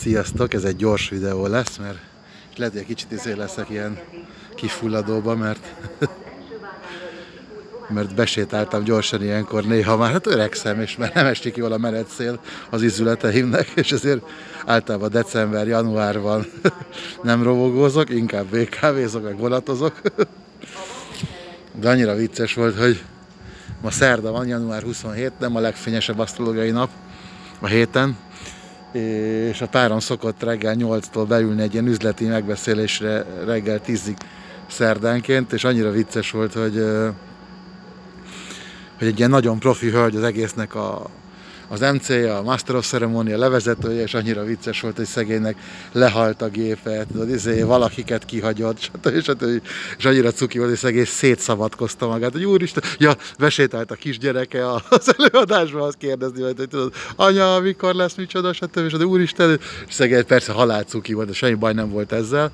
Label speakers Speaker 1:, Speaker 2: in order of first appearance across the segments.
Speaker 1: Sziasztok, ez egy gyors videó lesz, mert lehet, hogy egy kicsit izé leszek ilyen kifulladóba, mert mert besétáltam gyorsan ilyenkor néha már, hát öregszem, és már nem esik jól a mered szél az izületeimnek, és ezért általában december, januárban nem rovogózok, inkább BKV-zok, meg vonatozok. De annyira vicces volt, hogy ma szerda van, január 27, nem a legfényesebb asztrológiai nap a héten, és a párom szokott reggel 8-tól beülni egy ilyen üzleti megbeszélésre reggel 10-ig szerdánként, és annyira vicces volt, hogy, hogy egy ilyen nagyon profi hölgy az egésznek a, az MC-je, a Master of Ceremony, a levezetője, és annyira vicces volt, hogy szegénynek lehalt a gépet, tudod, izé, valakiket kihagyott, stb. stb. És annyira cuki volt, hogy szegény szétszavatkozta magát, hogy úristen, ja, besétált a kisgyereke az előadásba, azt kérdezni majd, hogy tudod, anya, mikor lesz, micsoda, stb. stb. úristen, és szegény persze halál cuki volt, de semmi baj nem volt ezzel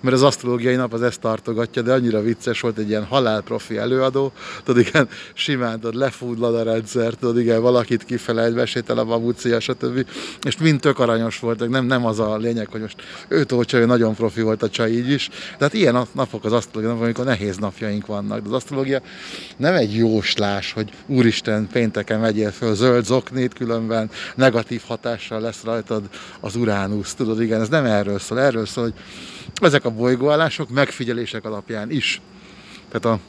Speaker 1: mert az asztrológiai nap az ezt tartogatja, de annyira vicces volt egy ilyen halálprofi előadó, tudod, igen, simán tudod, lefúdlad a rendszer, tudod, igen, valakit kifelejt, besétel a babúcia, stb. És mind tök aranyos voltak, nem, nem az a lényeg, hogy most őt ócsa, nagyon profi volt a csaj így is. Tehát ilyen napok az asztrológia napok, amikor nehéz napjaink vannak. De az asztrológia nem egy jóslás, hogy úristen, pénteken vegyél föl zöld zoknét, különben negatív hatással lesz rajtad az Uránusz, tudod, igen, ez nem erről szól, erről szól, hogy ezek a bolygóállások megfigyelések alapján is. Tehát a,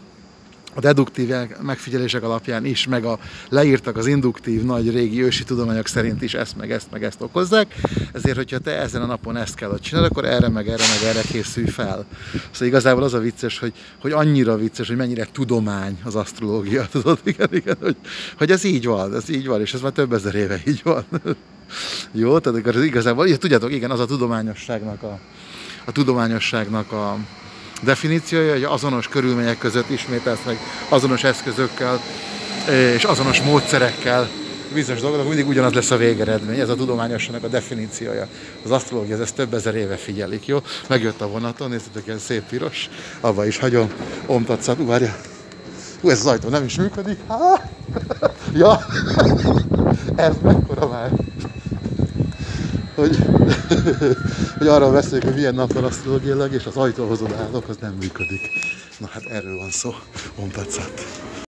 Speaker 1: a deduktív megfigyelések alapján is, meg a leírtak az induktív nagy régi ősi tudományok szerint is ezt, meg ezt, meg ezt okozzák. Ezért, hogyha te ezen a napon ezt kell, hogy csinálod, akkor erre, meg erre, meg erre készülj fel. Szóval igazából az a vicces, hogy, hogy annyira vicces, hogy mennyire tudomány az asztrológia, tudod, igen, igen, hogy, hogy ez így van, ez így van, és ez már több ezer éve így van. Jó, tehát akkor igazából, tudjátok, igen, az a tudományosságnak a, a tudományosságnak a definíciója, hogy azonos körülmények között ismételsz meg azonos eszközökkel és azonos módszerekkel bizonyos dolgok, mindig ugyanaz lesz a végeredmény. Ez a tudományosságnak a definíciója. Az asztrológia, ez ezt több ezer éve figyelik, jó? Megjött a vonaton, néztetek, ilyen szép piros. Abba is hagyom. Omtatszat, várja. Hú, ez az ajtó nem is működik. Há! ja, ez mekkora már hogy, hogy arról beszéljük, hogy milyen nap van asztrológiailag, és az ajtóhoz odaállok, az nem működik. Na hát erről van szó, Ompacát.